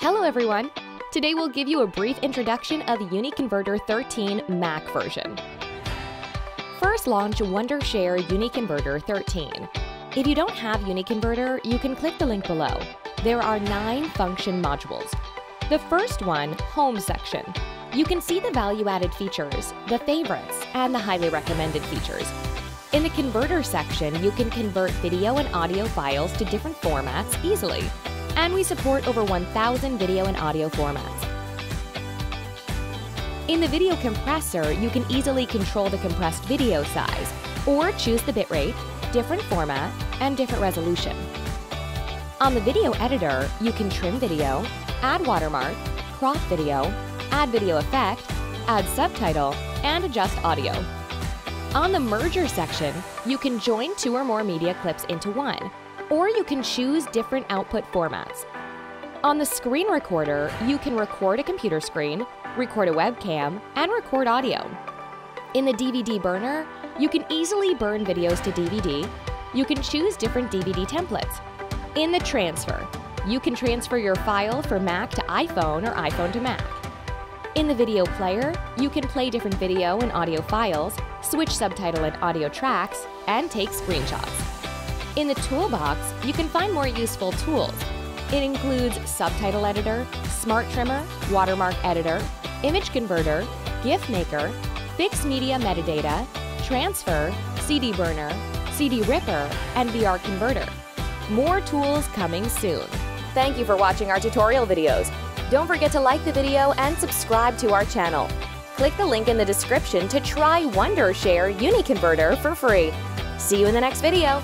Hello everyone! Today we'll give you a brief introduction of UniConverter 13 Mac version. First launch Wondershare UniConverter 13. If you don't have UniConverter, you can click the link below. There are nine function modules. The first one, Home section. You can see the value-added features, the favorites, and the highly recommended features. In the Converter section, you can convert video and audio files to different formats easily and we support over 1,000 video and audio formats. In the video compressor, you can easily control the compressed video size or choose the bitrate, different format, and different resolution. On the video editor, you can trim video, add watermark, crop video, add video effect, add subtitle, and adjust audio. On the merger section, you can join two or more media clips into one, or you can choose different output formats. On the screen recorder, you can record a computer screen, record a webcam, and record audio. In the DVD burner, you can easily burn videos to DVD. You can choose different DVD templates. In the transfer, you can transfer your file from Mac to iPhone or iPhone to Mac. In the video player, you can play different video and audio files, switch subtitle and audio tracks, and take screenshots. In the toolbox, you can find more useful tools. It includes Subtitle Editor, Smart Trimmer, Watermark Editor, Image Converter, GIF Maker, Fix Media Metadata, Transfer, CD Burner, CD Ripper, and VR Converter. More tools coming soon. Thank you for watching our tutorial videos. Don't forget to like the video and subscribe to our channel. Click the link in the description to try Wondershare UniConverter for free. See you in the next video.